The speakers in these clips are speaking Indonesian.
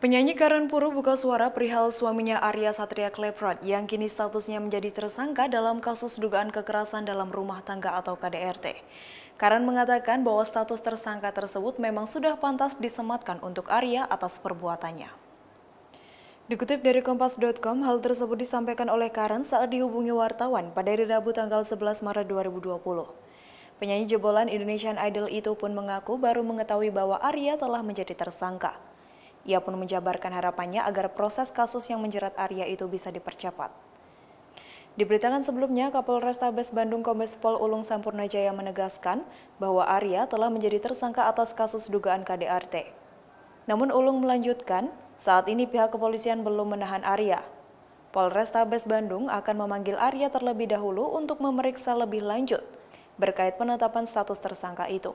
Penyanyi Karen Puru buka suara perihal suaminya Arya Satria Kleprot yang kini statusnya menjadi tersangka dalam kasus dugaan kekerasan dalam rumah tangga atau KDRT. Karen mengatakan bahwa status tersangka tersebut memang sudah pantas disematkan untuk Arya atas perbuatannya. Dikutip dari Kompas.com, hal tersebut disampaikan oleh Karen saat dihubungi wartawan pada hari Rabu tanggal 11 Maret 2020. Penyanyi jebolan Indonesian Idol itu pun mengaku baru mengetahui bahwa Arya telah menjadi tersangka. Ia pun menjabarkan harapannya agar proses kasus yang menjerat Arya itu bisa dipercepat. Diberitakan sebelumnya, Kapolres Tabes Bandung Kombes Pol Ulung Sampurnajaya menegaskan bahwa Arya telah menjadi tersangka atas kasus dugaan KDRT. Namun Ulung melanjutkan, saat ini pihak kepolisian belum menahan Arya. Polres Tabes Bandung akan memanggil Arya terlebih dahulu untuk memeriksa lebih lanjut berkait penetapan status tersangka itu.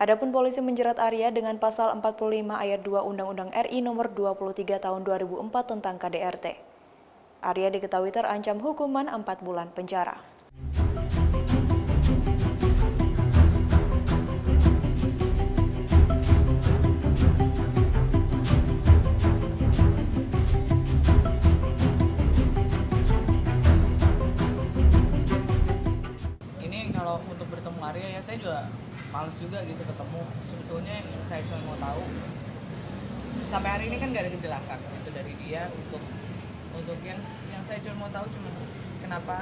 Adapun polisi menjerat Arya dengan pasal 45 ayat 2 Undang-Undang RI nomor 23 tahun 2004 tentang KDRT. Arya diketahui terancam hukuman 4 bulan penjara. Ini kalau untuk bertemu Arya ya saya juga males juga gitu ketemu. Sebetulnya yang saya cuma mau tahu sampai hari ini kan gak ada kejelasan. Itu dari dia untuk untuk yang yang saya cuma mau tahu cuma kenapa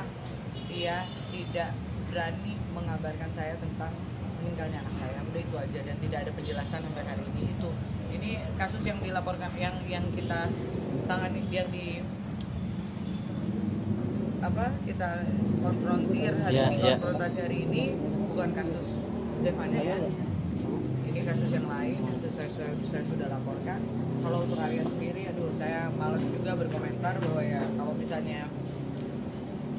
dia tidak berani mengabarkan saya tentang meninggalnya anak saya. Udah itu aja dan tidak ada penjelasan sampai hari ini. Itu ini kasus yang dilaporkan yang yang kita tangani yang di apa kita konfrontir hari Ya, ini ya. konfrontasi hari ini bukan kasus Zevanya ya. Ini kasus yang lain yang saya, saya, saya sudah laporkan. Kalau untuk Arya sendiri aduh saya males juga berkomentar bahwa ya kalau misalnya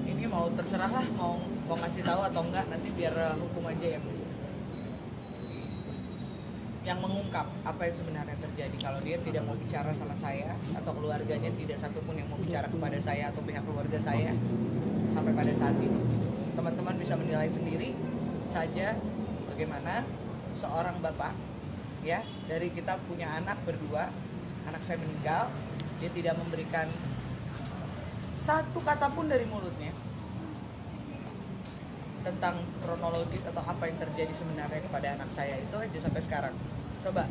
ini mau terserah lah mau mau ngasih tahu atau enggak nanti biar uh, hukum aja yang yang mengungkap apa yang sebenarnya terjadi. Kalau dia tidak mau bicara sama saya atau keluarganya tidak satupun yang mau bicara kepada saya atau pihak keluarga saya sampai pada saat ini teman-teman bisa menilai sendiri saja bagaimana seorang bapak ya dari kita punya anak berdua anak saya meninggal dia tidak memberikan satu kata pun dari mulutnya tentang kronologis atau apa yang terjadi sebenarnya kepada anak saya. Itu aja sampai sekarang. Coba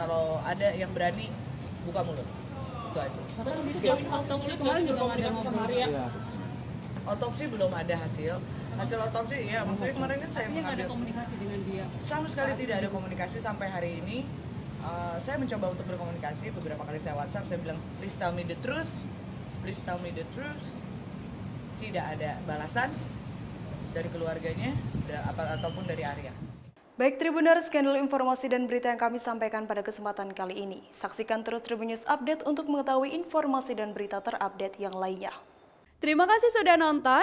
kalau ada yang berani buka mulut. Itu aja. Bahkan sejauh otopsi kemarin juga nggak ada ngobrol. Iya. otopsi belum ada hasil hasil otopsi ya maksudnya kemarin kan saya nggak ada mengambil komunikasi dengan dia. sama sekali tidak ada komunikasi sampai hari ini Uh, saya mencoba untuk berkomunikasi beberapa kali saya WhatsApp saya bilang please tell me the truth please tell me the truth tidak ada balasan dari keluarganya ataupun dari Arya Baik Tribuners, skandal informasi dan berita yang kami sampaikan pada kesempatan kali ini. Saksikan terus Tribun News Update untuk mengetahui informasi dan berita terupdate yang lainnya. Terima kasih sudah nonton.